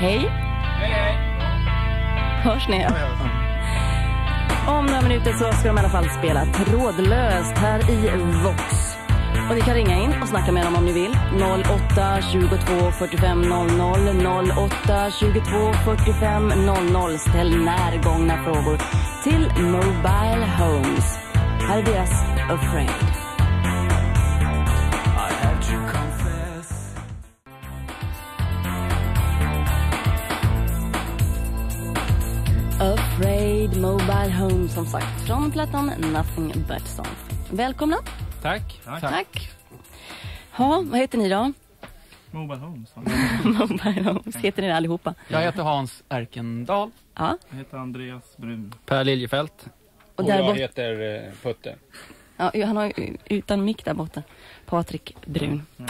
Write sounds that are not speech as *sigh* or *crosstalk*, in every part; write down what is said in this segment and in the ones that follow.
Hej. Hej, hej. Hörs ni? Om några minuter så ska de i alla fall spela trådlöst här i Vox. Och ni kan ringa in och snacka med dem om ni vill. 08 22 45 00 08 22 45 00. Ställ närgångna frågor till Mobile Homes. Här är deras Afraid. Mobile Home som sagt från plattan Nothing But Something. Välkomna. Tack. Tack. Ja, vad heter ni då? Mobile Homes. *laughs* Mobile Homes heter ni allihopa. Jag heter Hans Erkendal. Ja, Jag heter Andreas Brun. Per Liljefelt. och Och jag bort, heter eh, Putte. ja, han har ju utan mick där borta. Patrik Brun. Ja.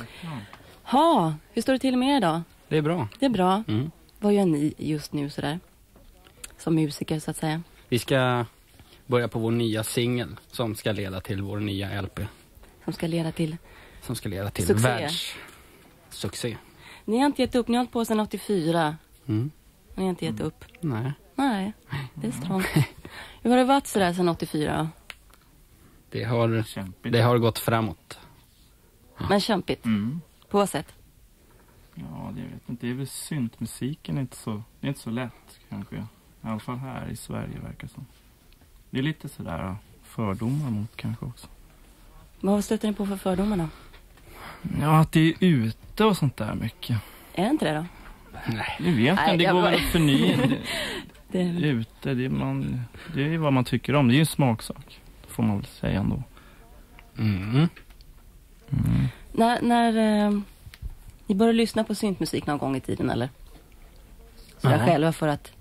Ha, hur står det till med er då? Det är bra. Det är bra. Mm. Vad gör ni just nu sådär? Som musiker så att säga. Vi ska börja på vår nya singel som ska leda till vår nya LP. Som ska leda till... Som ska leda till Succé. världssuccé. Ni har inte gett upp, ni har hållit på sedan 84. Mm. Ni har inte gett upp. Nej, Nej, det är strångt. *laughs* Hur har det varit sådär sedan 84? det har, Kämpigt. det har gått framåt. Men kämpigt. Mm. På vad sätt? Ja, det, vet inte. Det är väl syntmusiken är inte så, det är inte så lätt kanske. I alla fall här i Sverige verkar det som. Det är lite sådär fördomar mot kanske också. Vad stöter ni på för fördomarna? Ja, att det är ute och sånt där mycket. Är det inte det då? Nej. Det vet Nej, jag Det går väl att förnya. Det, det är... ute, det är, man, det är vad man tycker om. Det är ju en smaksak. Får man väl säga ändå. Mm. När, när eh, ni började lyssna på syntmusik någon gång i tiden eller? Så jag Ja. själva för att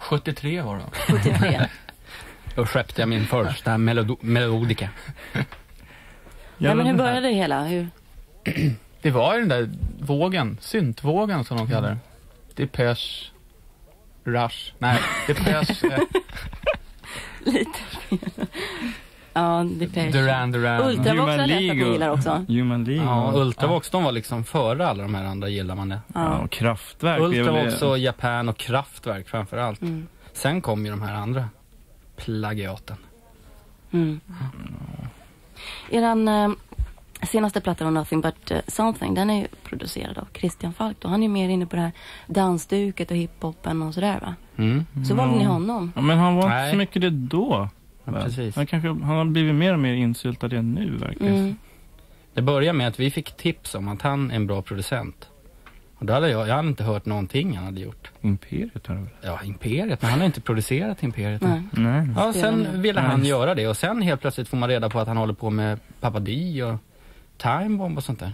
73 var det. 73. *laughs* Då köpte jag min första melodika. Nej, men hur började det hela? Hur? *clears throat* Det var ju den där vågen, syntvågen som de kallar det. Depeche Rush. Nej, Depeche eh, *laughs* Lite Ja, Depeche. Duran Duran. Ultravox har Human jag läst att League och- gillar också. Human League. Ja, Ultravox de var liksom före alla de här andra gillar man det. ja, Ja. och Kraftwerk. det är väl Ultravox och Japan och Kraftwerk framför allt. Mm. Sen kom ju de här andra plagiaten. Mm. Eran eh, senaste platta var Nothing But eh, Something. Den är ju producerad av Christian Falk. Och han är ju mer inne på det här dansduket och hiphopen och sådär va? Mm. Så valde ni honom. Ja, men han var Nej. inte så mycket det då. Ja, precis. Han, kanske, han har blivit mer och mer insyltad det nu verkar det Mm. Det började med att vi fick tips om att han är en bra producent. Och då hade jag, jag hade inte hört någonting han hade gjort. Imperiet har det väl? Ja, Imperiet, men han har inte producerat Imperiet. Nej. Nej. Ja, sen ville han göra det och sen helt plötsligt får man reda på att han håller på med Papa Di och Time Bomb och sånt där.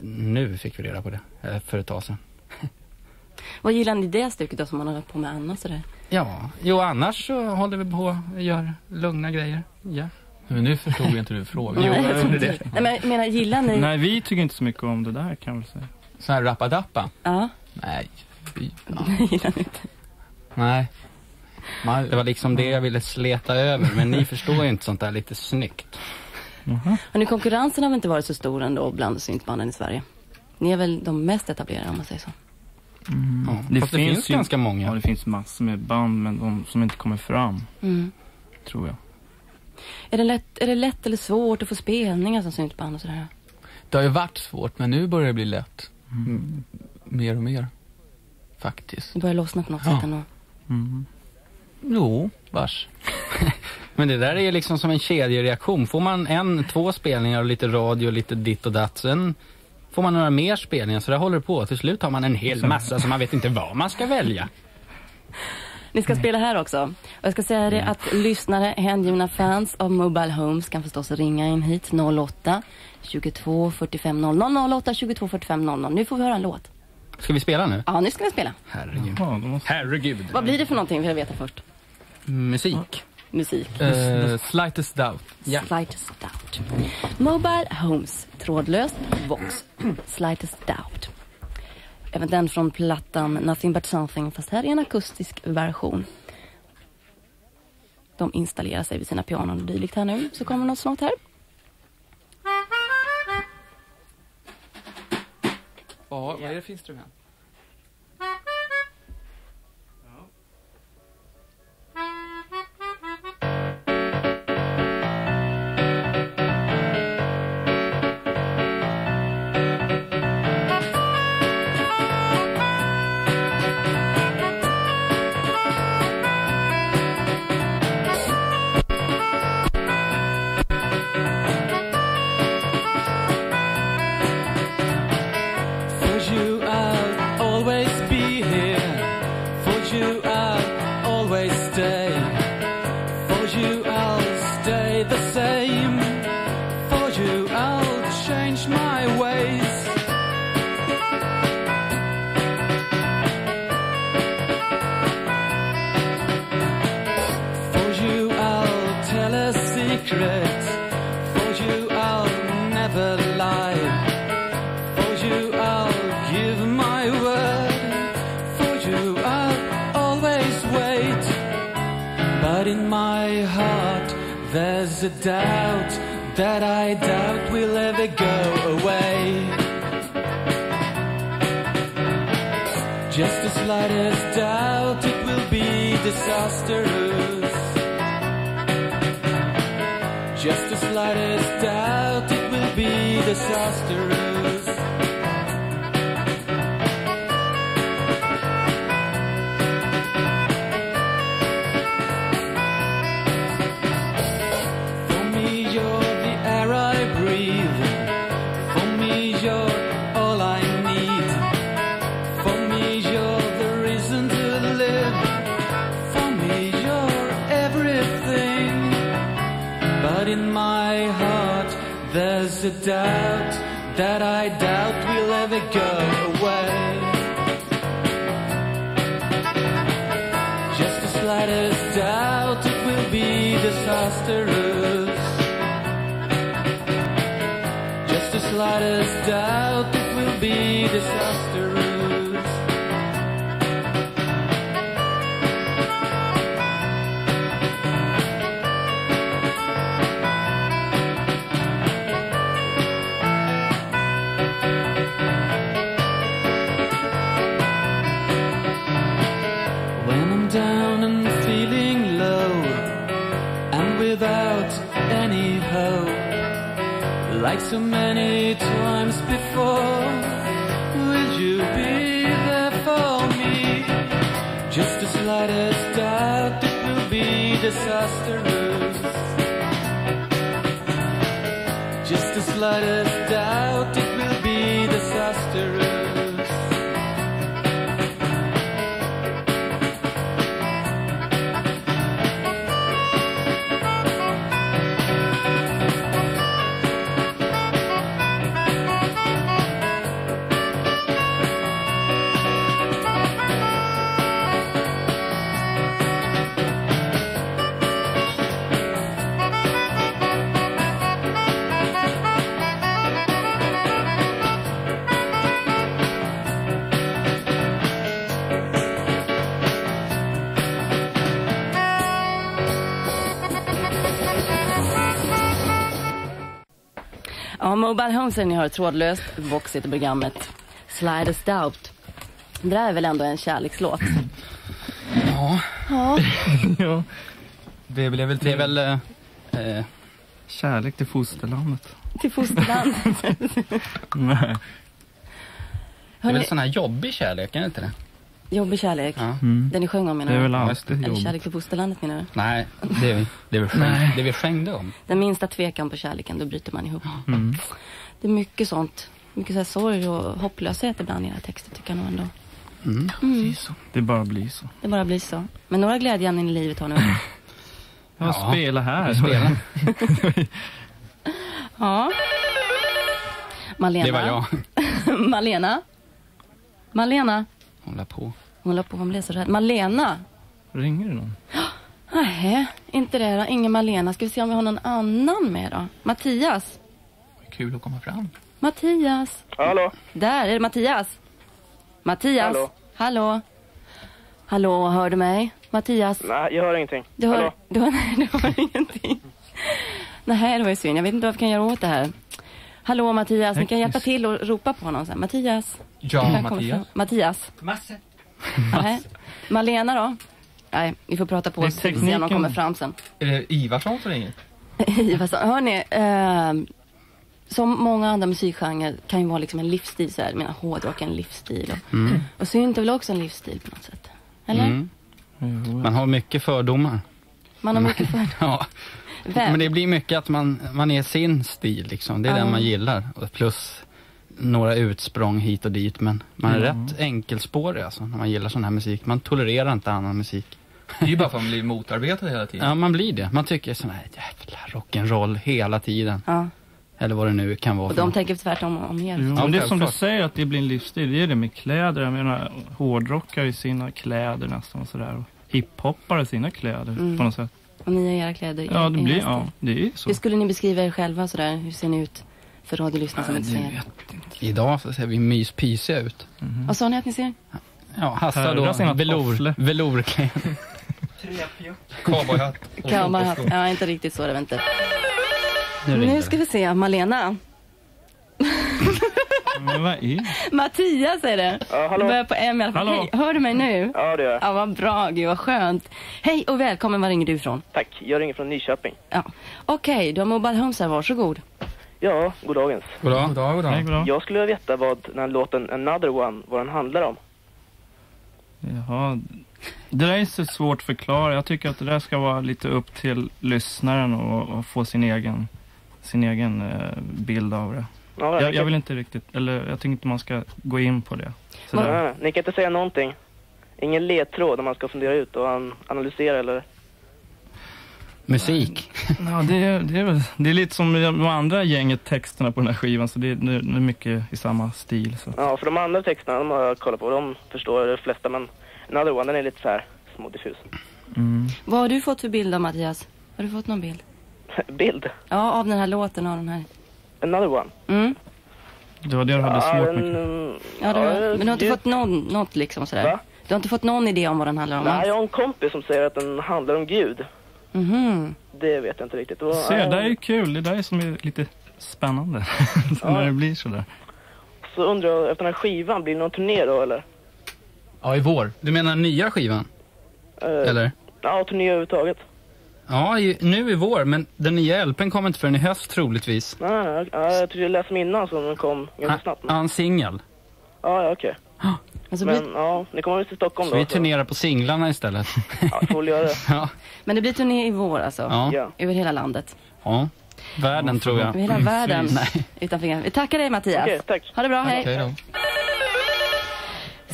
Nu fick vi reda på det, eh, för ett tag sedan. *laughs* Vad gillar ni i det stycket då som man har hållit på med annars sådär? Ja, jo annars så håller vi på och gör lugna grejer. Ja. Men nu förstod jag inte du frågan. Jo, *laughs* Nej, jag det. Nej men jag menar, gillar ni? Nej, vi tycker inte så mycket om det där kan väl säga. Sån här rappadappa? Ja, Nej, fy fan. *laughs* gillar ni inte. Nej, Man, det var liksom det jag ville sleta över, men ni *laughs* förstår ju inte sånt där lite snyggt. Hörni, konkurrensen har väl inte varit så stor ändå bland syntbanden i Sverige? Ni är väl de mest etablerade om man säger så? Ja, det, fast det finns, ju- ganska många. Ja, det finns massor med band men de som inte kommer fram, Mm. tror jag. Är, det lätt, är det lätt eller svårt att få spelningar som syntband och sådär? det har ju varit svårt, men nu börjar det bli lätt. Mm. Mer och mer. Faktiskt. Det börjar lossna på något Ja. sätt ändå. Mm. Jo, vars. *laughs* Men det där är liksom som en kedjereaktion. Får man en, två spelningar och lite radio, lite ditt och datt, sen får man några mer spelningar, så där håller det på. Till slut har man en hel massa så man vet inte vad man ska välja. Ni ska spela här också. Och jag ska säga det att lyssnare, hängivna fans av Mobile Homes kan förstås ringa in hit 08 22 45 00 08 22 45 00. Nu får vi höra en låt. Ska vi spela nu? Ja, nu ska vi spela. Herregud. Herregud. Vad blir det för någonting? Vill jag veta först. Musik. Musik. Eh, slightest doubt. Ja. Slightest Doubt. Mobile Homes. Trådlöst. Vox. *clears throat* Slightest Doubt. Även den från plattan Nothing But Something, fast här är en akustisk version. De installerar sig vid sina pianon och dylikt här nu, så kommer något snart här. Ja, vad är det för instrument? Doubt that I doubt will ever go ever go away. Just the slightest doubt it will be disastrous. Just the slightest before, will you be there for me? Just the slightest doubt it will be disastrous. Just the slightest Mobile Home säger ni hör trådlöst. Vox heter programmet. Sliders Doubt. Det där är väl ändå en kärlekslåt? Ja, Ja. *laughs* ja. Det blev väl det är väl... eh, eh, Kärlek till fosterlandet. Till fosterland. *laughs* Nej. det är väl sån här jobbig kärlek, är det inte det? Jobbig kärlek. Ja. Mm. Den ni sjöng om menar Det är du? väl Ja, alltid Eller kärlek till fosterlandet menar du? Nej, det är vi, det är vi, skäng, det vi skängde om. Den minsta tvekan på kärleken, då bryter man ihop. Mm. Det är mycket sånt. Mycket så här sorg och hopplöshet ibland i era texter tycker jag nog ändå. Mm. Mm. Det bara blir så. Det bara blir så. Men några glädjeämnen i livet har ni Ja, Ja. spela här. Spela. *laughs* Ja. Malena. Det var jag. *laughs* Malena. Malena. Hålla på. Hon la på, hon blev så rädd. Malena. Ringer det någon? Nej, inte det då. Ingen Malena. Ska vi se om vi har någon annan med då? Mattias. kul att komma fram. Mattias. Hallå? Där, är det Mattias? Mattias? Hallå? Hallå? Hallå, hör du mig? Mattias? Nej, jag hör ingenting. Du hör, Hallå? du hör, *laughs* du hör ingenting. Nej, det var ju synd. Jag vet inte vad vi kan göra åt det här. Hallå Mattias, ni kan hjälpa till och ropa på honom sen. Mattias? Ja, Mattias. Mattias? Masse. Nej. Malena då? Nej, vi får prata på oss tills tekniken. kommer fram sen. Är det Ivarsson som ringer? *laughs* Ivarsson, hörni, eh, som många andra musikgenrer kan ju vara liksom en livsstil så här. Jag menar hårdrock är en livsstil och, Mm. och synt är väl också en livsstil på något sätt? Eller? Mm. Man har mycket fördomar. Man har mycket för... *laughs* Ja, Vem? men det blir mycket att man, man är sin stil liksom. Det är Ja. den man gillar. Plus några utsprång hit och dit. Men man är Mm. rätt enkelspårig alltså, när man gillar sån här musik. Man tolererar inte annan musik. Det är ju bara för att man blir motarbetad hela tiden. Ja, man blir det. Man tycker sån här jävla rock'n'roll hela tiden. Ja, Eller vad det nu kan vara och de tänker tvärtom om er. Jo, Ja, men det är som du säger att det blir en livsstil. Det är det med kläder. Jag menar hårdrockare i sina kläder nästan och sådär. Och hiphoppare sina kläder Mm. på något sätt. Och ni har era kläder. Ja, er- det blir, ja, det är ju så. Hur skulle ni beskriva er själva sådär? Hur ser ni ut för radiolyssnare som inte ser? Idag så ser vi myspysiga ut. Mhm. Vad sa ni att ni ser? Ja, Hassa Herrar då, velour, velourkläder. Cowboyhatt. Cowboyhatt. Ja, inte riktigt så. Det var inte. Nu Nu ska vi se. Malena. Men vad är det? Mattias är det. Ja, Du hallå? börjar på M i alla fall. Hej, hör du mig nu? Ja, det gör jag. Ja, vad bra. Gud, vad skönt. Hej och välkommen. Var ringer du ifrån? Tack. Jag ringer från Nyköping. Ja. Okej, du har Mobile Homes här. Varsågod. Ja, goddagens. Goddag. Goddag, goddag. Nej, goddag. Jag skulle vilja veta vad den här låten Another One, vad den handlar om. Jaha. Det där är så svårt att förklara. Jag tycker att det där ska vara lite upp till lyssnaren och, och få sin egen, sin egen eh, bild av det. Ja, Jag, jag kan, vill inte riktigt, eller jag tycker inte man ska gå in på det. Där. ja, ni kan inte säga någonting. Ingen ledtråd när man ska fundera ut och an analysera eller... Musik. Ja, det, är, det, är, det är lite som de andra gänget texterna på den här skivan, så det är, det är mycket i samma stil. Så. Ja, för de andra texterna de har jag kollat på, de förstår de flesta, men Another One, den är lite så här smådiffus. Mm. Vad har du fått för bild av Mattias? Har du fått någon bild? *laughs* Bild. Ja, av den här låten och den här. Another One. Mm. Det var det du hade svårt med. Ja, du, men du har inte det- fått någon, något liksom sådär? Va? Du har inte fått någon idé om vad den handlar om? Nej, jag har en kompis som säger att den handlar om Gud. Mhm. Det vet jag inte riktigt. Och, Se, det där är ju kul. Det där är som är lite spännande. Ja. *laughs* När det blir sådär. Så undrar jag, efter den här skivan, blir det någon turné då eller? Ja, i vår. Du menar nya skivan? Eh, Eller? Ja, turné överhuvudtaget. Ja, i, nu i vår, men den nya LPn kommer inte förrän i höst troligtvis. Nej, ja, jag tyckte jag läste mig innan så den kom ganska snabbt. Ja, en singel. Ja, ja, okej. Men, *gasps* så Men blir, ja, ni kommer väl till Stockholm Så då? vi turnerar på singlarna istället. Ja, får väl göra det. *laughs* ja. men det blir turné i vår alltså? Ja. Ja. Över hela landet? ja. Världen tror jag. Över hela världen? *laughs* Nej. Utanför gränsen. Vi tackar dig Mattias. Okej, tack. Ha det bra, hej. Då.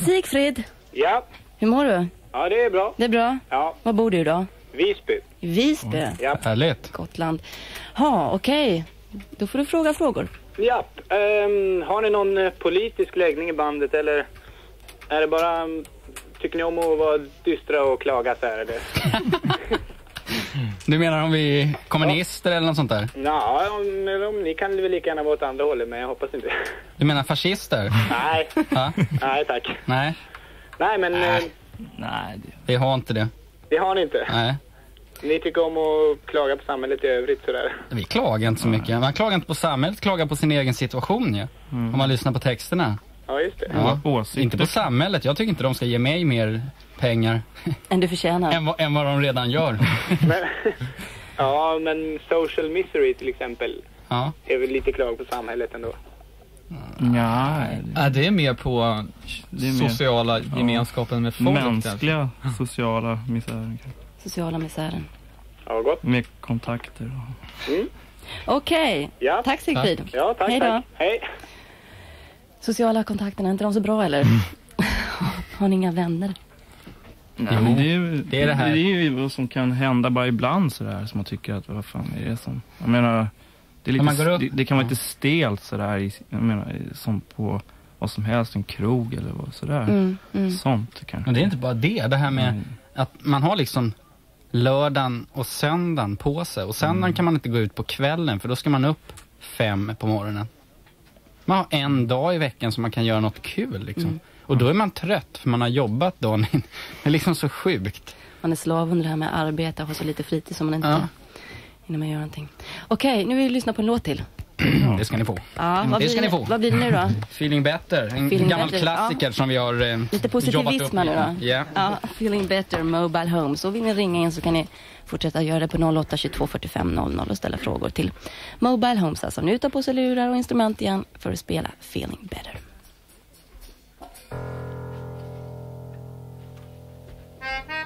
Sigfrid, Ja, hur mår du? ja det är bra. Det är bra. Ja, Var bor du då? Visby. Visby? Ja. Härligt. Gotland. Ja, okej. Då får du fråga frågor. Ja, ehm, har ni någon eh, politisk läggning i bandet eller är det bara, mm, tycker ni om att vara dystra och klaga så här eller? *laughs* Du menar om vi är kommunister eller något sånt där? Ja, om, om ni kan väl lika gärna vara åt andra hållet men jag hoppas inte. Du menar fascister? Nej, *laughs* Va? nej tack. Nej, Nej men eh, Nej, det... vi har inte det. det har ni inte. Nej, Ni tycker om att klaga på samhället i övrigt sådär. vi klagar inte så mycket. Man klagar inte på samhället, klagar på sin egen situation ju. Om man lyssnar på texterna. Ja, just det. Ja. Åsikter. Inte på samhället. Jag tycker inte de ska ge mig mer pengar *laughs* Än du förtjänar. än, vad- än vad de redan gör. *laughs* Men, ja, men social misery till exempel Ja. är väl lite klag på samhället ändå. Nej, Ja, det är mer på det är mer sociala gemenskapen med folk. mänskliga, sociala misären. Sociala misären. Ja, gott. Med kontakter och... Okej. Ja, Tack Sigfrid. ja tack, Hej då. tack. Hej. Sociala kontakterna, är inte de så bra eller? *laughs* Har ni inga vänner? Nej, men det är ju det är det här. Det är ju vad som kan hända bara ibland sådär som man tycker att vad fan är det som... Jag menar, det, är lite, man går upp- det, det kan vara lite stelt sådär, i, jag menar, som på vad som helst, en krog eller vad sådär. Mm, mm. Sånt kanske. Men det är inte bara det. Det här med Mm. att man har liksom lördagen och söndagen på sig. Och söndagen kan man inte gå ut på kvällen för då ska man upp fem på morgonen. Man har en dag i veckan som man kan göra något kul liksom. Och då är man trött för man har jobbat dagen in. *laughs* Det är liksom så sjukt. Man är slav under det här med arbete och har så lite fritid som man inte... Ja. Innan man gör någonting. Okej, nu vill vi lyssna på en låt till. Det ska ni få. Ja, vad, det ska blir, ni få. vad blir det nu då? Feeling better. En Feeling gammal better, klassiker som vi har eh, Lite positivism nu då. Ja. Ja, Feeling Better, Mobile Home. Så vill ni ringa in så kan ni fortsätta göra det på 08 22 45 00 och ställa frågor till Mobile Homes. Alltså nu ta på sig lurar och instrument igen för att spela Feeling Better. Another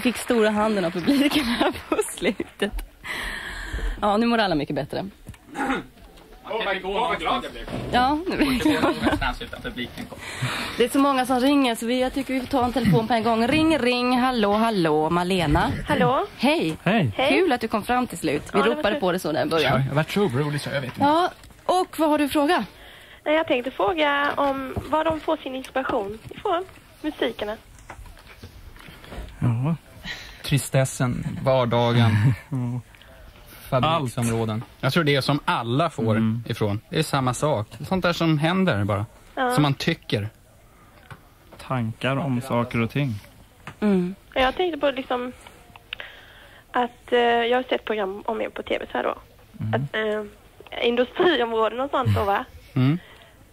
Ni fick stora handen av publiken här på slutet. Ja, nu mår alla mycket bättre. Åh vad glad jag blev. Ja, nu blir det kom. Det är så många som ringer så vi, jag tycker vi får ta en telefon på en gång. Ring, ring, hallå, hallå, Malena. Hallå? Hej! Hej! Hej. Kul att du kom fram till slut. Vi Ja, det var ropade på dig så där i början. Jag varit så orolig så jag vet inte. Ja, och vad har du fråga? Nej, Jag tänkte fråga om var de får sin inspiration ifrån, musikerna. Ja. Tristessen, vardagen, *laughs* fabriksområden. Jag tror det är som alla får Mm. ifrån. Det är samma sak. Sånt där som händer bara. Ja. Som man tycker. Tankar om saker och ting. Mm. Jag tänkte på liksom att eh, jag har sett program om er på tv så här då. Att, eh, industriområden och sånt då va? Mm.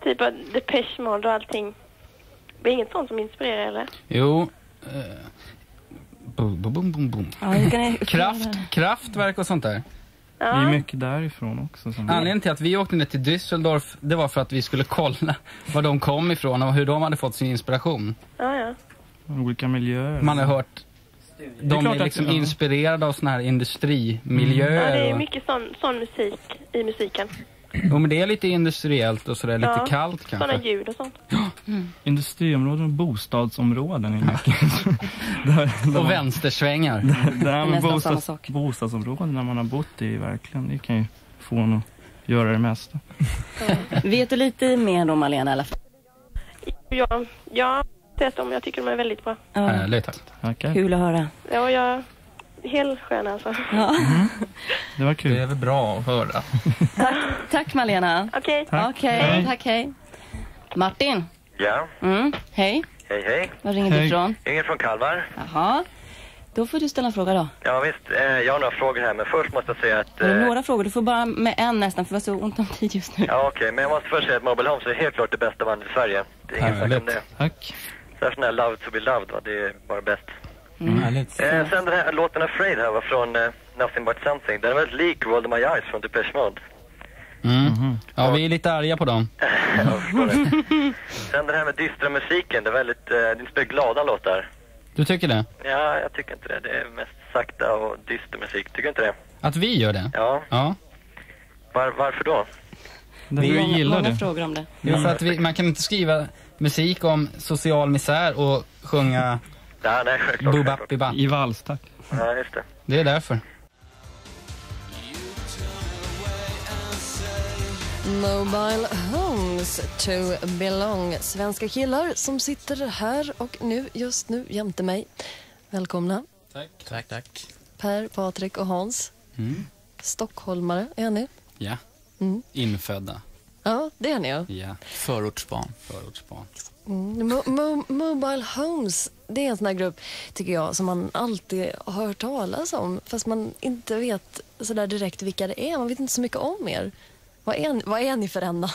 Typ av Depeche Mode och allting. Det är inget sånt som inspirerar eller? Jo. Eh, boom, boom, boom, boom. Ja. *laughs* Kraft, kraftverk och sånt där. Det är mycket därifrån också. Som Anledningen till att vi åkte ner till Düsseldorf, det var för att vi skulle kolla *laughs* var de kom ifrån och hur de hade fått sin inspiration. ja, ja. olika miljöer. Man har hört, de är att- liksom ja. inspirerade av såna här industrimiljöer. ja det är mycket sån, sån musik i musiken. Jo men det är lite industriellt och sådär, lite Ja, kallt Såna kanske. ljud och sånt. *gasps* Industriområden och bostadsområden *laughs* där, där, Och vänstersvängar. det här med bostads, bostadsområden när man har bott i verkligen, det kan ju få en att göra det mesta. *laughs* Vet du lite mer om Malena i alla fall? Ja, jag har sett dem. Jag tycker de är väldigt bra. Ja, Härligt. Tackar. kul att höra. Ja, jag helt skön alltså. Ja. Det var kul. Det är väl bra att höra. Tack Malena. Okej. Tack. Okej, Hej. tack hej. Martin, Ja, mm, hej. hej hej. Var ringer du Hej. ifrån? Jag ringer från Kalmar. Jaha. Då får du ställa en fråga då. Ja visst, eh, jag har några frågor här men först måste jag säga att... Har du eh, några frågor? Du får bara med en nästan för det var så ont om tid just nu. Ja okej, men jag måste först säga att Mobile Homes är helt klart det bästa bandet i Sverige. Det är inget snack om Härligt. det. Tack. Särskilt den här Love to be loved va, det är bara bäst. Härligt. Eh, sen den här låten Afraid här var från eh, Nothing But Something. Den är väldigt lik World of My Eyes från Depeche Mode. Mm. Ja, vi är lite arga på dem. *laughs* det. Sen den här med dystra musiken, det är väldigt, eh, det är inte glada låtar. Du tycker det? Ja, jag tycker inte det. Det är mest sakta och dyster musik. Tycker du inte det? Att vi gör det? Ja, Ja. var, varför då? Det Vi vi många, gillar många det. frågor om det. Jo, för att vi, man kan inte skriva musik om social misär och sjunga Ja, nej, självklart. bubappiba. I valstakt. Ja, just det. Det är därför. Mobile Homes to Belong. Svenska killar som sitter här och nu, just nu, jämte mig. Välkomna. Tack. Tack, tack. Per, Patrik och Hans. Mm. Stockholmare är ni. Ja. Mm. Infödda. Ja, det är ni ja. Ja. Förortsbarn. Förortsbarn. Mm. Mo- mo- Mobile Homes, det är en sån här grupp, tycker jag, som man alltid har hört talas om. Fast man inte vet sådär direkt vilka det är. Man vet inte så mycket om er. Vad är, vad är ni för ända?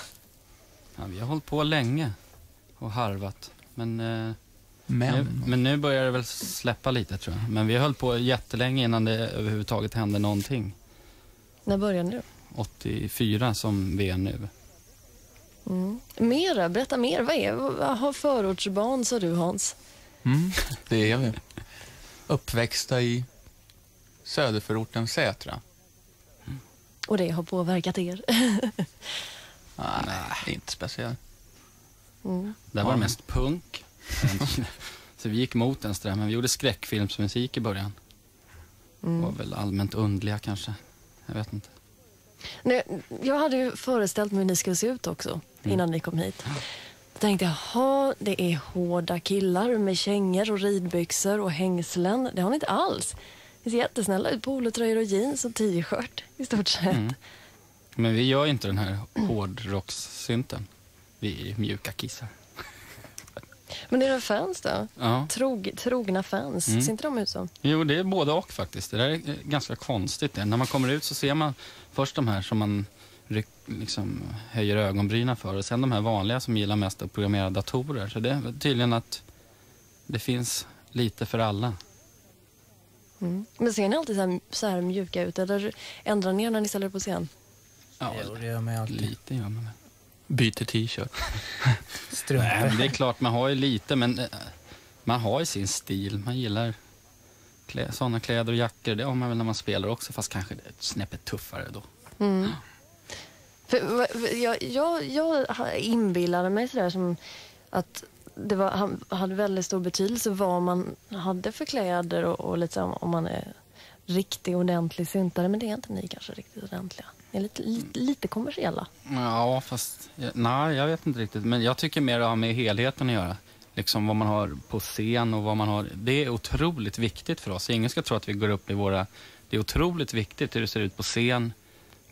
Ja, vi har hållit på länge och harvat. Men, eh, Men. Nu, men nu börjar det väl släppa lite tror jag. Men vi höll på jättelänge innan det överhuvudtaget hände någonting. När började ni då? 84 som vi är nu. Mm. Mera, berätta mer. Vad är vad har förortsbarn sa du Hans? Mm, det är vi. Uppväxta i söderförorten Sätra. Och det har påverkat er? *laughs* Nej, inte speciellt. Mm. Där var det mest punk. *laughs* Så vi gick mot en ström, men vi gjorde skräckfilmsmusik i början. Mm. Var väl allmänt undliga kanske. Jag vet inte. Nu, jag hade ju föreställt mig hur ni skulle se ut också Mm. innan ni kom hit. Då tänkte jag, jaha, det är hårda killar med kängor och ridbyxor och hängslen. Det har ni inte alls. Ni ser jättesnälla ut, polotröjor och jeans och t-shirt i stort sett. Mm. Men vi gör ju inte den här hårdrockssynten. Vi är ju mjuka kissar. Men era fans då? Ja. Trog, trogna fans, Mm. ser inte de ut så? Jo, det är både och faktiskt. Det där är ganska konstigt. När man kommer ut så ser man först de här som man ryck, liksom, höjer ögonbrynen för och sen de här vanliga som gillar mest att programmera datorer. Så det är tydligen att det finns lite för alla. Mm. Men ser ni alltid så här, så här mjuka ut eller ändrar ni er när ni ställer er på scen? Ja, det gör man alltid. lite gör man väl. Byter t-shirt. *laughs* Strumpor. Det är klart, man har ju lite, men eh, man har ju sin stil. Man gillar klä, sådana kläder och jackor. Det har man väl när man spelar också, fast kanske det snäppet tuffare då. Mm. För, jag, jag, jag inbillade mig sådär som att det var, han- hade väldigt stor betydelse vad man hade för kläder och, och lite om man är riktig ordentlig syntare. Men det är inte ni kanske riktigt ordentliga. Ni är lite, lite, lite kommersiella. Ja, fast... Nej, jag vet inte riktigt. Men jag tycker mer det har med helheten att göra. Liksom vad man har på scen och vad man har... Det är otroligt viktigt för oss. Ingen ska tro att vi går upp i våra... Det är otroligt viktigt hur det ser ut på scen,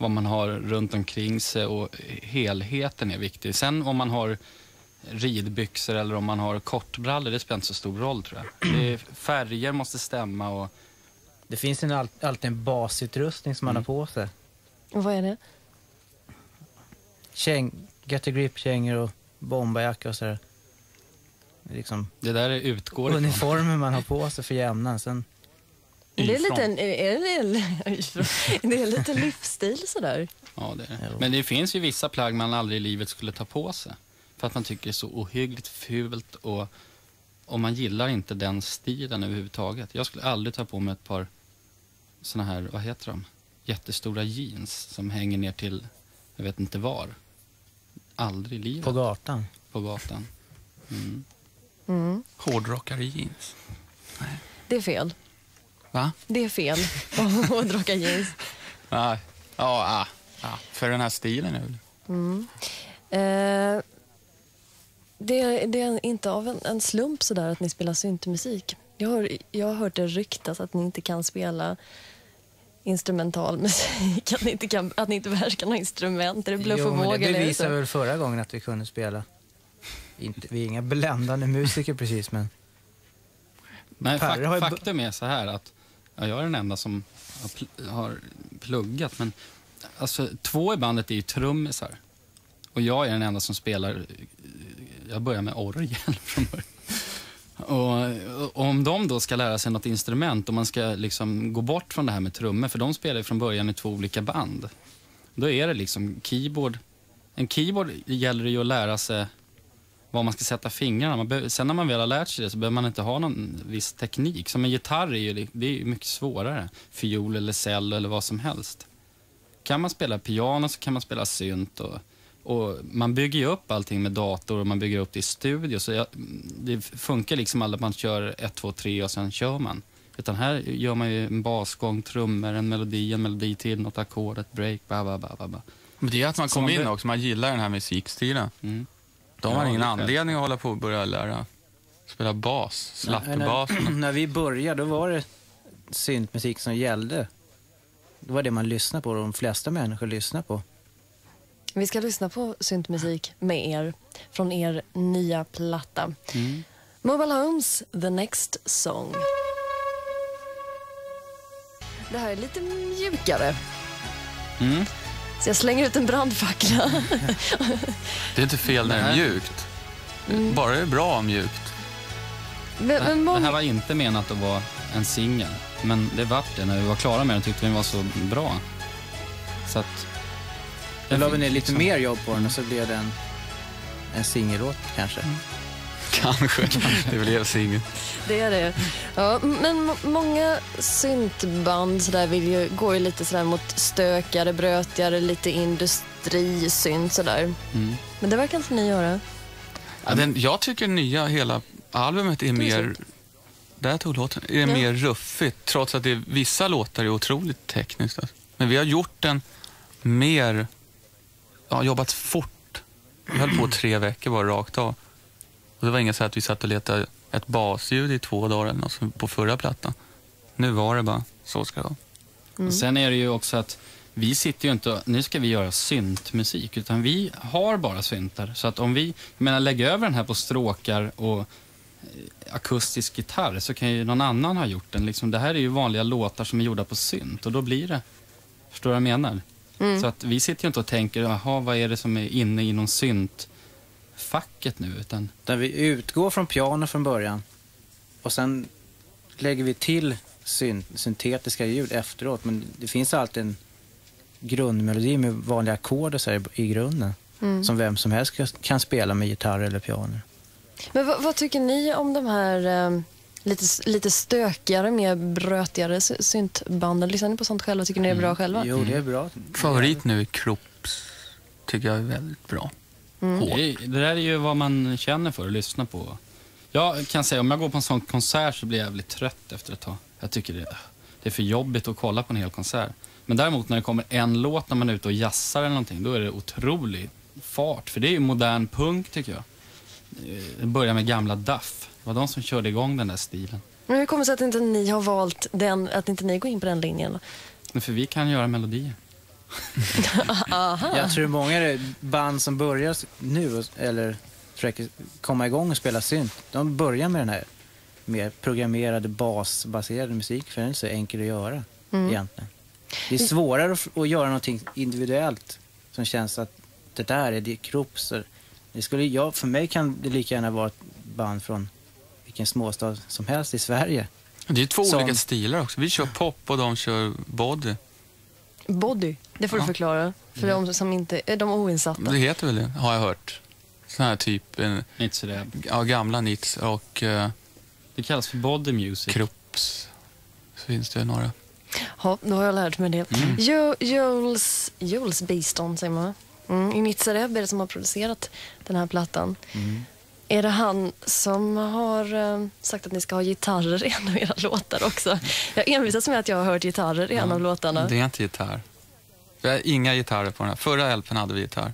vad man har runt omkring sig och helheten är viktig. Sen om man har ridbyxor eller om man har kortbrallor, det spelar inte så stor roll tror jag. Det är, *clears throat* färger måste stämma och... Det finns en, all- alltid en basutrustning som man Mm. har på sig. Och vad är det? Käng, get a grip-kängor och bomberjacka och sådär. Det är liksom Det där är utgår ifrån. uniformer man har på sig för jämnan. Sen, Det är, lite, en- är det, det *laughs* är lite livsstil sådär. Ja, det är. Men det finns ju vissa plagg man aldrig i livet skulle ta på sig. För att man tycker det är så ohyggligt fult och, och man gillar inte den stilen överhuvudtaget. Jag skulle aldrig ta på mig ett par såna här, vad heter de? Jättestora jeans som hänger ner till, jag vet inte var. Aldrig i livet. på gatan. på gatan. Mm. Mm. Hårdrockare jeans. Det är fel. Va? Det är fel *laughs* att rocka jeans. Nej. Ja, ah, ah. för den här stilen är det väl. Mm. Eh, det, det är inte av en, en slump sådär att ni spelar syntmusik. Jag har, jag har hört det ryktas att ni inte kan spela instrumental musik, att ni inte, kan, att ni inte behärskar några instrument. Är det bluff Jo, och båg? det bevisade väl förra gången att vi kunde spela. Inte, vi är inga bländande musiker precis, men Men fak- faktum är så här att ja, jag är den enda som har, pl- har pluggat. Men alltså, två i bandet är ju trummisar. Och jag är den enda som spelar, jag börjar med orgel *laughs* från början. Och, och om de då ska lära sig något instrument och man ska liksom gå bort från det här med trummor, för de spelar ju från början i två olika band. Då är det liksom keyboard. En keyboard gäller det ju att lära sig var man ska sätta fingrarna. Behöver, sen när man väl har lärt sig det så behöver man inte ha någon viss teknik. Som en gitarr är ju det är mycket svårare. Fiol eller cello eller vad som helst. Kan man spela piano så kan man spela synt och, och man bygger ju upp allting med dator och man bygger upp det i studio. Så jag, det funkar liksom aldrig att man kör ett, två, tre och sen kör man. Utan här gör man ju en basgång, trummor, en melodi, en melodi till, något ackord, ett break, ba, ba, ba, ba, ba. Men det är att man kommer in be- också, man gillar den här musikstilen. Mm. Då har ingen anledning att hålla på och börja lära spela bas, slappbas. när, när vi började då var det syntmusik som gällde. Det var det man lyssnade på och de flesta människor lyssnar på. Vi ska lyssna på syntmusik med er från er nya platta. Mm. Mobile Homes, The Next Song. Det här är lite mjukare. Mm. Så jag slänger ut en brandfackla. Det är inte fel när det är mjukt. Mm. Bara det är bra mjukt. Men, Det, men det många, här var inte menat att vara en singel. Men det vart det. När vi var klara med den tyckte vi den var så bra. Så att... Då la vi ner lite liksom- mer jobb på den och så blev det en, en singellåt kanske. Kanske. Det er singel. det är det. Ja, men må- många syntband sådär vill ju, går ju lite sådär mot stökigare, brötigare, lite industrisynt sådär. Mm. Men det verkar inte ni göra. Ja, den, jag tycker nya hela albumet är är mer... Där tog låten. Är Ja. mer ruffigt, trots att det är, vissa låtar är otroligt tekniskt. alltså. Men vi har gjort den mer... Ja, jobbat fort. Vi höll på tre veckor bara rakt av. Och det var inget så att vi satt och letade ett basljud i två dagar eller något på förra plattan. Nu var det bara, så ska det vara. Och Sen är det ju också att vi sitter ju inte nu ska vi göra syntmusik, utan vi har bara syntar. Så att om vi, jag menar lägg över den här på stråkar och eh, akustisk gitarr så kan ju någon annan ha gjort den. Liksom, det här är ju vanliga låtar som är gjorda på synt och då blir det, förstår du vad jag menar? Så att vi sitter ju inte och tänker, jaha vad är det som är inne inom syntfacket nu, utan Där vi utgår från piano från början och sen lägger vi till syn, syntetiska ljud efteråt. Men det finns alltid en grundmelodi med vanliga ackord i grunden. Mm. Som vem som helst kan spela med gitarr eller piano. Men vad, tycker ni om de här eh, lite, lite stökigare, mer brötigare sy- syntbanden? Lyssnar ni på sånt själva? Tycker ni det är bra själva? Jo, det är bra. Favorit nu är Kropps. Tycker jag är väldigt bra. Mm. Det, är- det där är ju vad man känner för att lyssna på. Jag kan säga, om jag går på en sån konsert så blir jag jävligt trött efter ett tag. Jag tycker det, det är för jobbigt att kolla på en hel konsert. Men däremot när det kommer en låt när man är ute och jazzar eller någonting, då är det otrolig fart. För det är ju modern punk tycker jag. Eh, Det börjar med gamla Duff. Det var de som körde igång den där stilen. Men hur kommer det sig att inte ni har valt den, att inte ni går in på den linjen? Men För vi kan göra melodier. *laughs* Jag tror många band som börjar nu, eller försöker komma igång och spela synt. De börjar med den här mer programmerade, basbaserade musik, för den är så enkel att göra Mm. egentligen. Det är svårare att, göra någonting individuellt som känns att det där är det Kropps. Det skulle, jag, för mig kan det lika gärna vara ett band från vilken småstad som helst i Sverige. Det är två Som- olika stilar också. Vi kör pop och de kör body. Body, det får du förklara. För de som inte är de oinsatta. Det heter väl det, har jag hört. Sån här typ, eh, Inte det. ja, gamla Nits och eh, Det kallas för body music. Kropps. Så finns det några. Ja, då har jag lärt mig det. Mm. Jo, Jules, Jules säger man mm, I Nitzareb är det som har producerat den här plattan. Mm. Är det han som har eh, sagt att ni ska ha gitarrer i en av era *laughs* låtar också? Jag envisas med att jag har hört gitarrer i en av låtarna. Det är inte gitarr. Vi har inga gitarrer på den här. Förra LPn hade vi gitarr.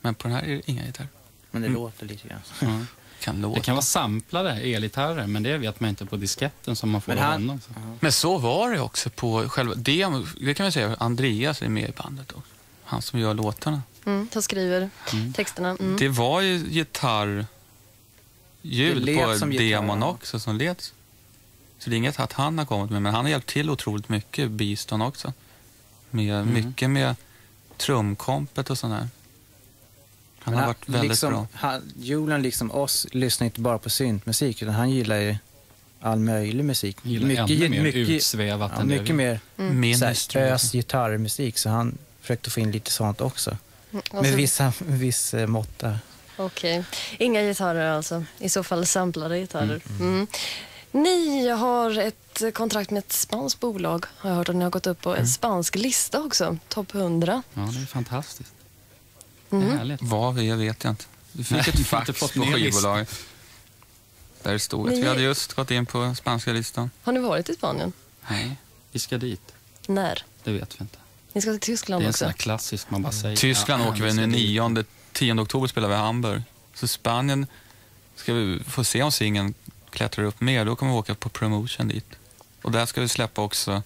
Men på den här är det inga gitarrer. Men det Mm. låter lite grann. Ja. Kan låta. Det kan vara samplade elgitarrer, men det vet man inte på disketten som man får Men av han- honom. Så. Men så var det också på själva demo. Det kan vi säga, Andreas är med i bandet också. Han som gör låtarna. Mm, som skriver Mm. texterna. Mm. Det var ju gitarrljud Det på som gitarr, demon ja. också som lät. Så det är inget att han har kommit med, men han har hjälpt till otroligt mycket, Beaston också. Med, Mm. Mycket med trumkompet och sånt där. Han har varit väldigt liksom, bra. Han, Julian, liksom oss, lyssnar inte bara på syntmusik, utan han gillar ju all möjlig musik. Gillar ännu mer utsvävat ja, mycket mer Mm. Ministry. så här, ös gitarrmusik, så han försökte få in lite sånt också. Mm, Med alltså- vissa, *laughs* viss eh, måtta. Okej. Inga gitarrer alltså. I så fall samplade gitarrer. Mm. Ni har ett kontrakt med ett spanskt bolag. Har jag hört att ni har gått upp på en spansk lista också. Topp 100. Ja, det är fantastiskt. Det Mm. är härligt. Vad vi är vet jag inte. Vi fick Nej, ett fax fått på skivbolaget. Där det stod att Ni- vi hade just gått in på spanska listan. Har ni varit i Spanien? Nej, vi ska dit. När? Det vet vi inte. Ni ska till Det Tyskland är en också? sån här klassisk, man bara säger. Tyskland ja, åker vi den dit. 9, 10 oktober spelar vi i Hamburg. Så Spanien ska vi få se om singeln klättrar upp mer. Då kommer vi åka på promotion dit. Och där ska vi släppa också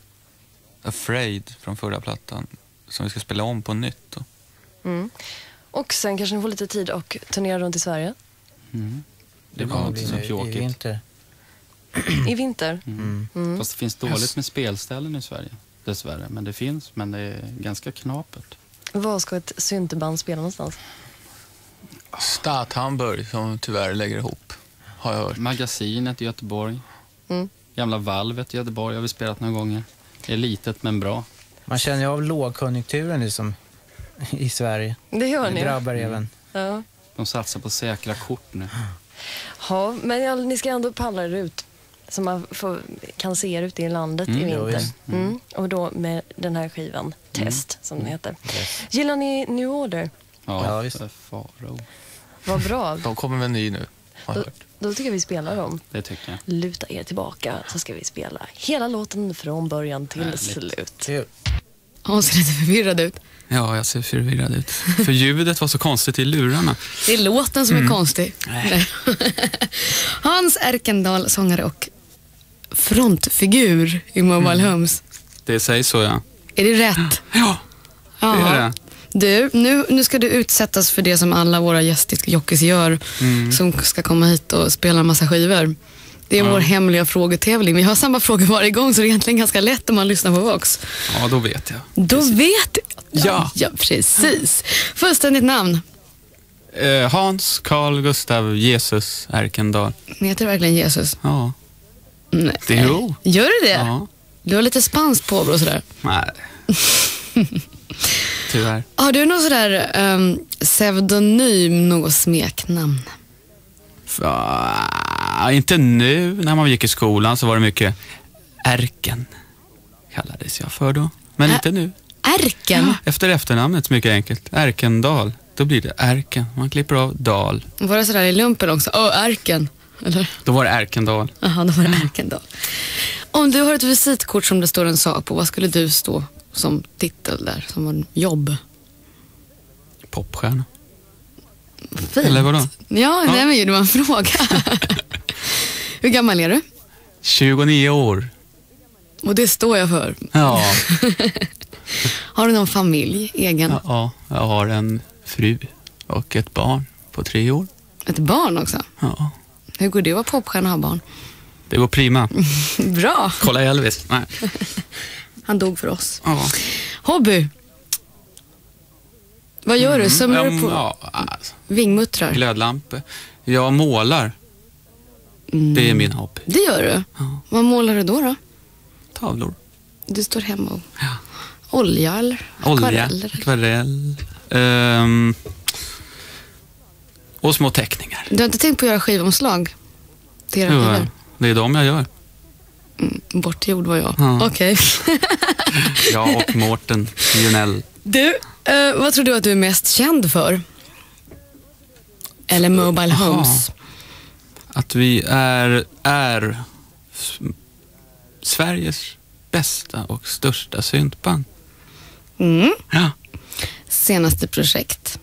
Afraid från förra plattan som vi ska spela om på nytt. Då. Mm. Och sen kanske ni får lite tid och turnera runt i Sverige. Mm. Det kommer inte bli så nu i pjåkigt. vinter. I vinter. Mm. Mm. Fast det finns dåligt med spelställen i Sverige, dessvärre. Men det finns, men det är ganska knapert. Var ska ett syntband spela någonstans? Stad Hamburg som tyvärr lägger ihop, har jag hört. Magasinet i Göteborg. Mm. Gamla valvet i Göteborg har vi spelat några gånger. Det är litet men bra. Man känner ju av lågkonjunkturen liksom i Sverige. Det gör Det ni. drabbar Mm. även. Ja. De satsar på säkra kort nu. Ja, men ja, ni ska ändå palla er ut. Så man får, kan se er ute i landet Mm, i ja, vinter. visst. Mm. Och då med den här skivan, Test, som den heter. Yes. Gillar ni New Order? Ja, Ja, visst. Faro. Vad bra. De kommer med en ny nu, har jag Då, hört. Då tycker jag vi spelar dem. Det tycker jag. Luta er tillbaka så ska vi spela hela låten från början till Härligt. slut. Hans ser lite förvirrad ut. Ja, jag ser förvirrad ut. För ljudet var så konstigt i lurarna. Det är låten som är konstig. Nej. *laughs* Hans Erkendal, sångare och frontfigur i Mobile Homes. Det sägs så, ja. Är det rätt? Ja, det är det. Du, nu, nu ska du utsättas för det som alla våra gästjockis gör Mm. som ska komma hit och spela en massa skivor. Det är vår hemliga frågetävling. Vi har samma frågor varje gång så det är egentligen ganska lätt om man lyssnar på Vox. Ja, då vet jag. Då vet du. Ja. ja, precis. Fullständigt namn. Eh, Hans Carl Gustav Jesus Erkendal. Heter det verkligen Jesus? Ja, Nej. det är jo. Gör du det? Ja. Du har lite spanskt påbrå sådär. Nej. *laughs* Tyvärr. Har du någon sådär um, pseudonym, något smeknamn? Fa, inte nu. När man gick i skolan så var det mycket Erken. Kallades jag för då. Men Ä- inte nu. Erken? Efter efternamnet, mycket enkelt. Erkendal. Då blir det Erken. Man klipper av Dal. Var det sådär i lumpen också? Åh, Erken. Eller? Då var det Erkendal. Jaha, då var det Erkendal. Om du har ett visitkort som det står en sak på, vad skulle du stå som titel där, som jobb? Popstjärna. Fint. Eller vadå? Ja, Ja. det var en fråga. *laughs* Hur gammal är du? 29 år. Och det står jag för. Ja. *laughs* Har du någon familj, egen? ja, jag har en fru och ett barn på tre år. Ett barn också? Ja, Hur går det att vara popstjärna och ha barn? det går prima. *laughs* Bra. Kolla Elvis. Nej. Han dog för oss. Ja. Hobby? Vad gör du? Sömnar du Mm, på ja, alltså, vingmuttrar? glödlampor. Jag målar. Mm. Det är min hobby. Det gör du? Ja. Vad målar du då? då? Tavlor. Du står hemma och... Ja. Olja eller? Olja, akvarell. ehm, och små teckningar. Du har inte tänkt på att göra skivomslag till era Jo, skivor? det är de jag gör. Bortgjord var jag. Ja. Okej. *laughs* Jag och Mårten Junell. Du, eh, vad tror du att du är mest känd för? Eller Mobile Aha. Homes? Att vi är, är Sveriges bästa och största syntband. Mm. Ja. Senaste projekt?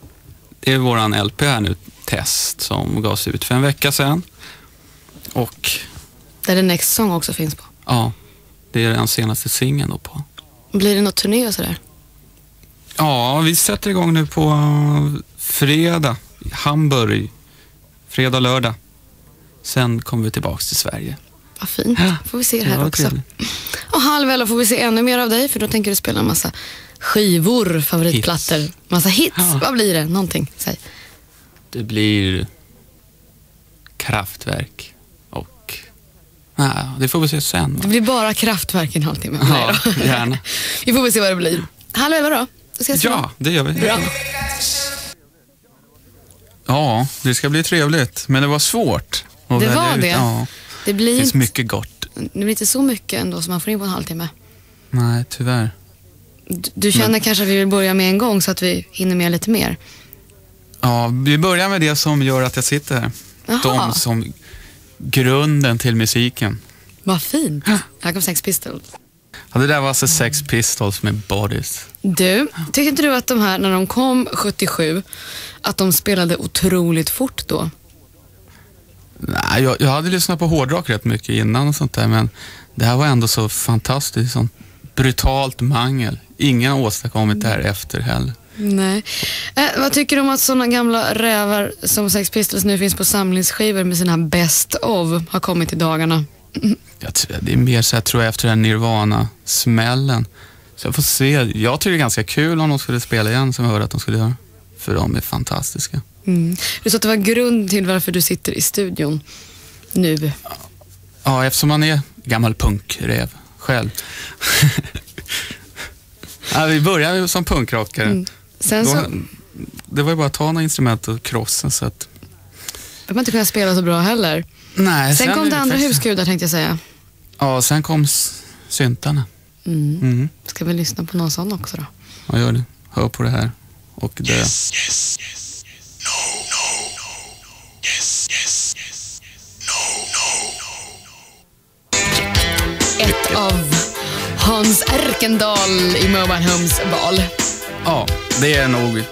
Det är våran LP här nu, Test, som gavs ut för en vecka sedan. Och Där The Next Song också finns på. ja, det är den senaste singeln då på. Blir det något turné och sådär? Ja, vi sätter igång nu på fredag i Hamburg. Fredag, lördag. Sen kommer vi tillbaks till Sverige. Vad fint. Ja. får vi se det här Ja, också. trevligt. *laughs* Och halv elva får vi se ännu mer av dig för då tänker du spela en massa skivor, favoritplattor, massa hits. Ja. Vad blir det? Någonting, säg. Det blir kraftverk och... Nej, det får vi se sen. Det blir bara kraftverk en halvtimme. Ja, gärna. vi får väl se vad det blir. Halv elva då. Ses. Ja, det gör vi. Bra. Ja, det ska bli trevligt. Men det var svårt. att Det var ut. det. Ja, Det det blir, finns inte, mycket gott. det blir inte så mycket ändå som man får in på en halvtimme. Nej, tyvärr. Du, du känner kanske att vi vill börja med en gång så att vi hinner med lite mer? Ja, vi börjar med det som gör att jag sitter här. Jaha. De som grunden till musiken. Vad fint. Här kom Sex Pistols. Ja, det där var alltså Sex Pistols med Bodies. Du, tycker inte du att de här, när de kom 77, att de spelade otroligt fort då? Nej, jag, jag hade lyssnat på hårdrock rätt mycket innan och sånt där, men det här var ändå så fantastiskt. Sånt brutalt mangel. Ingen har åstadkommit det här efter heller. Nej. Eh, vad tycker du om att sådana gamla rävar som Sex Pistols nu finns på samlingsskivor med sina Best of har kommit i dagarna? Det är mer så här, tror jag, efter den Nirvana-smällen Så jag får se. Jag tycker det är ganska kul om de skulle spela igen som jag hörde att de skulle göra. För de är fantastiska. Mm. Du sa att det var grund till varför du sitter i studion nu. Ja, eftersom man är gammal punkräv själv. *laughs* ja, vi började som punkrockare. Mm. Sen så det var ju bara att ta några instrument och krossa. Så att, behöver man inte kunna spela så bra heller. nej, Sen är kom det andra faktiskt- husgudar tänkte jag säga. Ja, sen kom syntarna. Mm. Mm. Ska vi lyssna på någon sån också då? Ja, gör det. Hör på det här. Och det. Ett av Hans Erkendal i Mobile Homes val. Ja, det är nog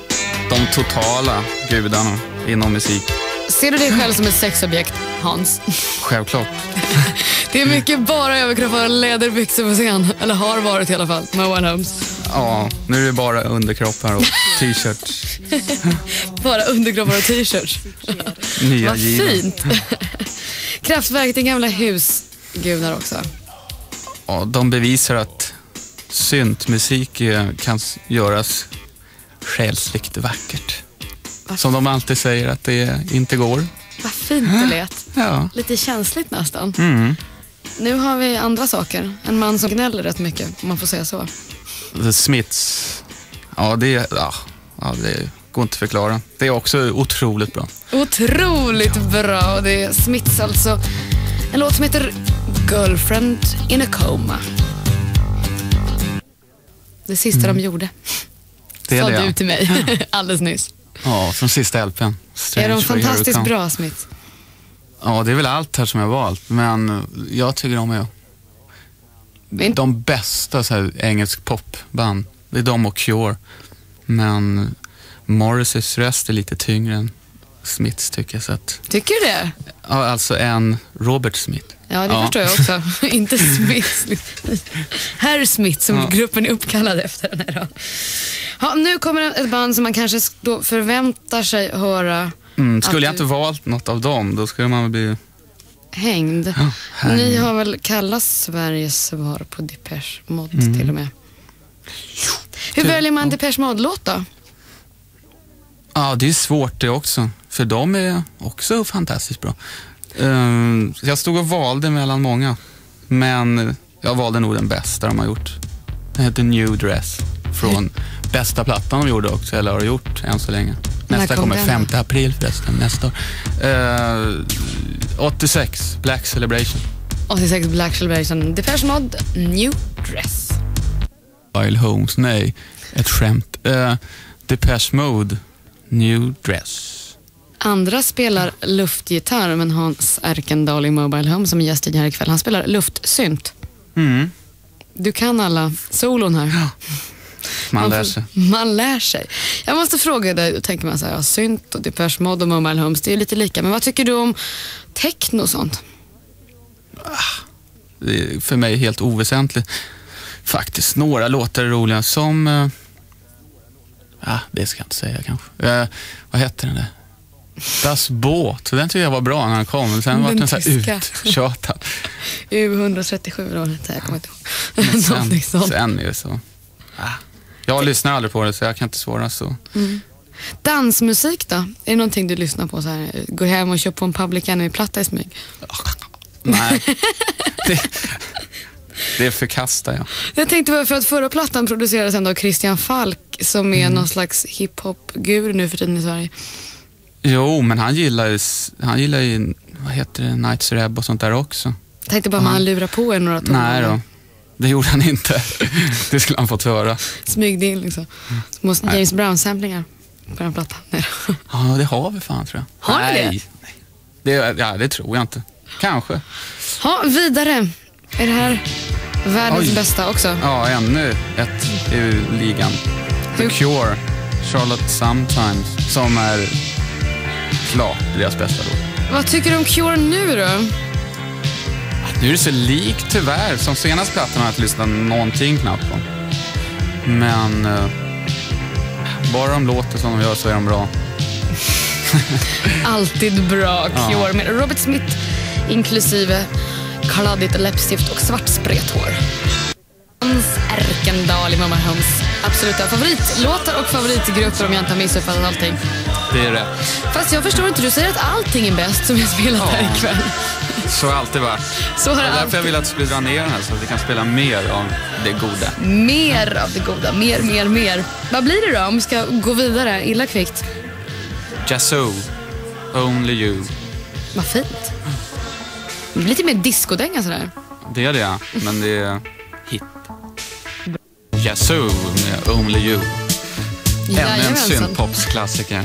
de totala gudarna inom musik. Ser du dig själv som ett sexobjekt, Hans? Självklart. *laughs* Det är mycket bara överkroppar och läderbyxor på scen. Eller har varit i alla fall. Mobile Homes. Ja, nu är det bara underkroppar och t-shirts. *laughs* Bara underkroppar och t-shirts. *laughs* Nya Vad given. fint. Kraftwerk, din gamla husgudar också. Ja, de bevisar att syntmusik kan göras själsligt vackert. Som de alltid säger att det inte går. Vad fint det lät. Ja. Lite känsligt nästan. Mm. Nu har vi andra saker. En man som gnäller rätt mycket, om man får säga så. The Smiths, ja det, ja, ja det går inte att förklara. Det är också otroligt bra. Otroligt bra. Det är Smiths alltså. En låt som heter Girlfriend in a coma. Det sista de gjorde. Det är Sa du till mig *laughs* *laughs* alldeles nyss. Ja, från sista LPn. Är Strange de for You fantastiskt bra, Smiths? Ja, det är väl allt här som jag har valt, men jag tycker de är de bästa så här, engelsk popband. Det är de och Cure. Men Morrisseys röst är lite tyngre än Smiths tycker jag. Så att, Tycker du det? ja, alltså en Robert Smith. Ja, det förstår jag också. *laughs* Inte Smiths. Herr Smith som Ja. gruppen är uppkallad efter den här. Ja, nu kommer ett band som man kanske då förväntar sig höra Mm, skulle jag du- inte valt något av dem, då skulle man bli... hängd. hängd. Ni har väl kallat Sveriges svar på Depeche Mode Mm. till och med. Hur väljer man Depeche Mode-låt då? Ja, det är svårt det också. För de är också fantastiskt bra. Ehm, jag stod och valde mellan många. Men jag valde nog den bästa de har gjort. Den heter New Dress. Från bästa plattan de gjorde också, eller har gjort än så länge. Nästa kom kommer den 5 april förresten, nästa år. Ehm, 86, Black Celebration. 86 Black Celebration, Depeche Mode, New Dress. Wild Homes, nej, ett skämt. Uh, Depeche Mode, New Dress. Andra spelar luftgitarr, men Hans Erkendal i Mobile Home som är gäst här ikväll, han spelar luftsynt. Mm. Du kan alla solon här. Man lär får- sig. *laughs* Man lär sig. Jag måste fråga dig, då tänker man så här, ja, synt och Depeche Mode och Mobile Homes, det är lite lika. Men vad tycker du om techno och sånt? Det är för mig helt oväsentligt. Faktiskt, några låtar är roliga som... Uh, ah, det ska jag inte säga kanske. Eh, vad hette den där? Das Boot. Den tyckte jag var bra när den kom. Sen var Den den så här uttjatad. *laughs* U137 eller vad heter, jag kommer inte ihåg. sen, *laughs* sånt. sen är det så... Ah. Jag lyssnar aldrig på det så jag kan inte svara så. Mm. Dansmusik då? Är det någonting du lyssnar på? Så här, går hem och köper på en Public Enemy-platta i smyg? *laughs* Nej. det, det förkastar jag. Jag tänkte bara för att förra plattan producerades ändå av Christian Falk som är Mm. någon slags hiphop-guru nu för tiden i Sverige. Jo, men han gillar ju, han gillar ju vad heter det, Nights Reb och sånt där också. Tänkte bara om Han- han lurar på er några toner. Nej då, det gjorde han inte. *laughs* det skulle han fått höra. Smygde in liksom. Små Nej. James Brown-samplingar på den plattan. *laughs* Ja, det har vi fan tror jag. Har ni Nej, det? nej. det? Ja, det tror jag inte. Kanske. Ha, vidare. Är det här världens Oj. bästa också? Ja, ännu ett i ligan. The Cure, Charlotte Sometimes, som är klart deras bästa låt. Vad tycker du om Cure nu då? Nu är det så likt tyvärr. Som senaste plattan har jag inte lyssnat någonting knappt på. Men eh, bara de låter som de gör så är de bra. *laughs* Alltid bra Ja. Cure med Robert Smith inklusive kladdigt läppstift och svart sprethår. Hans Erkendal i Mamma Hans absoluta favoritlåtar och favoritgrupper om jag inte har missuppfattat allting. Det är rätt. Fast jag förstår inte, du säger att allting är bäst som jag spelat här ikväll. Så har alltid varit. Så har det är därför alltid- jag vill att du skulle dra ner den här så att vi kan spela mer av det goda. Mer av det goda, mer, mer, mer. Vad blir det då om vi ska gå vidare illa kvickt? Yazoo, Only You. Vad fint. Det blir lite mer discodänga sådär. Det är det, men det är. Yazoo med Only You. Ännu en syntpopsklassiker.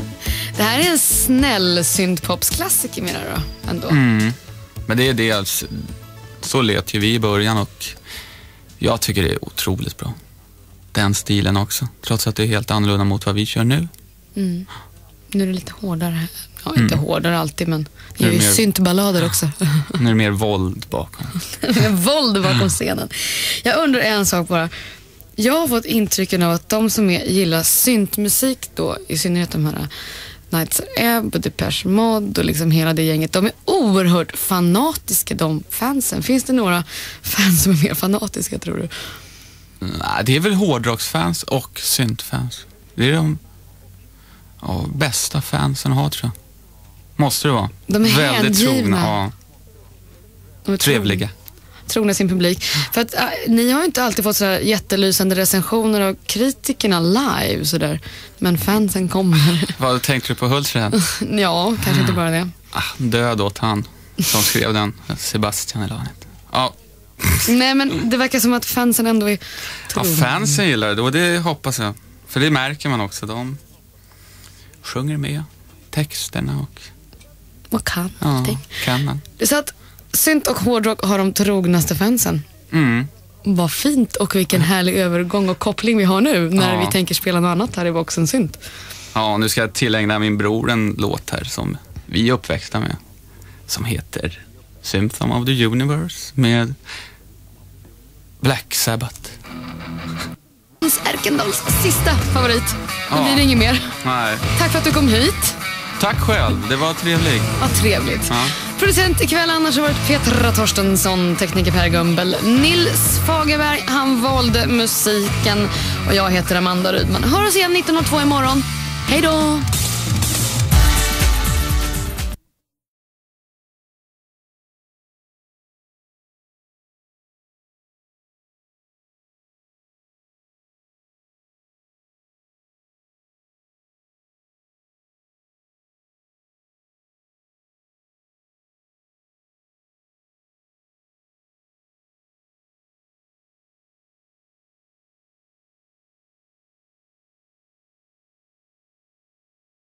Det här är en snäll syntpopsklassiker menar du då? Ändå. Mm. Men det är det, alltså, så lät ju vi i början och jag tycker det är otroligt bra. Den stilen också, trots att det är helt annorlunda mot vad vi kör nu. Mm. Nu är det lite hårdare. Ja, inte Mm. hårdare alltid, men det är är ju mer- syntballader *laughs* också. Nu är det mer våld bakom. *laughs* Våld bakom scenen. Jag undrar en sak bara. Jag har fått intrycken av att de som är, gillar syntmusik då, i synnerhet de här Nights Ebb och Depeche Mode och liksom hela det gänget, de är oerhört fanatiska de fansen. Finns det några *laughs* fans som är mer fanatiska tror du? Nej, det är väl hårdrocksfans och syntfans. Det är de ja, bästa fansen att ha tror jag. Måste det vara. De är Väldigt hängivna. trogna. Ja, De är trevliga. Trogna sin publik. För att äh, ni har ju inte alltid fått så jättelysande recensioner av kritikerna live sådär. Men fansen kommer. *laughs* Vad tänkte du på Hultsfred? *laughs* ja, kanske inte bara det. Ah, död åt han som skrev den. Sebastian eller vad han. Ja, Nej men det verkar som att fansen ändå är ja, trogna. fansen gillar det och det hoppas jag. För det märker man också. De sjunger med texterna och Och kan ja, allting. kan man. Så att synt och hårdrock har de trognaste fansen. Mm. Vad fint och vilken härlig övergång och koppling vi har nu när Ja. vi tänker spela något annat här i boxen synt. Ja, nu ska jag tillägna min bror en låt här som vi är uppväxta med. Som heter Symptom of the Universe med Black Sabbath. Hans Erkendals sista favorit. Det Ja. blir det inget mer. Nej, Tack för att du kom hit. tack själv. Det var trevligt. Vad trevligt. Ja. Producent ikväll annars har varit Petra Torstensson, tekniker Per Gumbel. Nils Fagerberg, han valde musiken och jag heter Amanda Rydman. Hör oss igen 19.02 imorgon. Hej då!